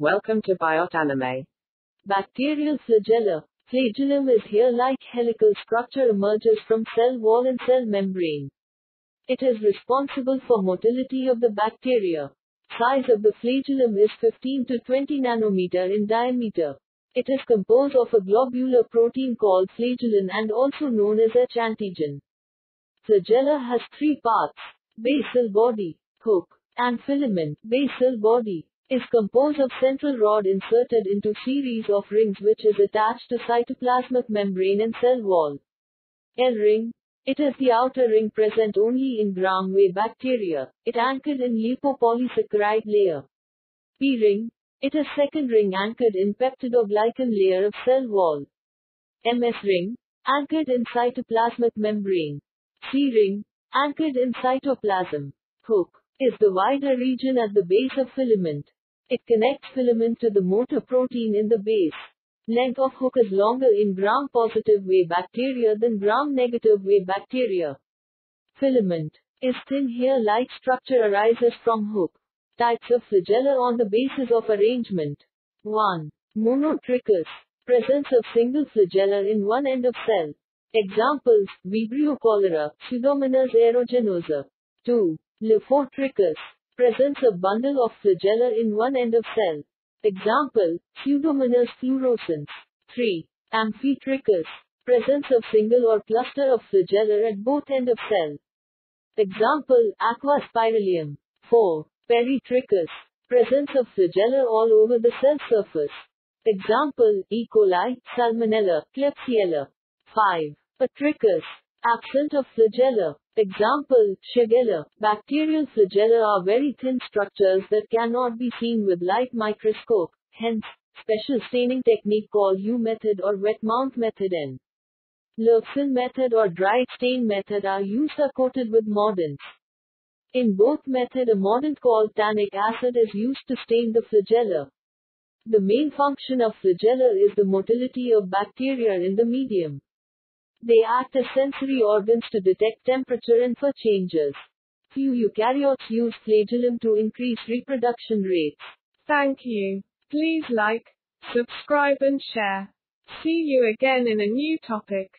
Welcome to BioTanime. Bacterial flagella. Flagellum is hair-like helical structure emerges from cell wall and cell membrane. It is responsible for motility of the bacteria. Size of the flagellum is 15 to 20 nanometer in diameter. It is composed of a globular protein called flagellin and also known as H antigen. Flagella has three parts. Basal body, hook, and filament. Basal body is composed of central rod inserted into series of rings which is attached to cytoplasmic membrane and cell wall. L ring. It is the outer ring present only in gram-wave bacteria. It anchored in lipopolysaccharide layer. P ring. It is second ring anchored in peptidoglycan layer of cell wall. MS ring. Anchored in cytoplasmic membrane. C ring. Anchored in cytoplasm. Hook is the wider region at the base of filament. It connects filament to the motor protein in the base. Length of hook is longer in gram-positive wave bacteria than gram-negative wave bacteria. Filament is thin hair-like structure arises from hook. Types of flagella on the basis of arrangement. 1. Monotrichous. Presence of single flagella in one end of cell. Examples, Vibrio cholera, Pseudomonas aeruginosa. 2. Lophotrichous. Presence of bundle of flagella in one end of cell. Example, Pseudomonas fluorescens. 3. Amphitrichous. Presence of single or cluster of flagella at both end of cell. Example, Aquaspirillum. 4. Peritrichous. Presence of flagella all over the cell surface. Example, E. coli, Salmonella, Klebsiella. 5. Atrichous. Absent of flagella. Example, Shigella. Bacterial flagella are very thin structures that cannot be seen with light microscope. Hence, special staining technique called Ryu method or wet mount method and method or dried stain method are used or coated with mordants. In both method a mordant called tannic acid is used to stain the flagella. The main function of flagella is the motility of bacteria in the medium. They act as sensory organs to detect temperature and for changes. Few eukaryotes use flagellum to increase reproduction rates. Thank you. Please like, subscribe and share. See you again in a new topic.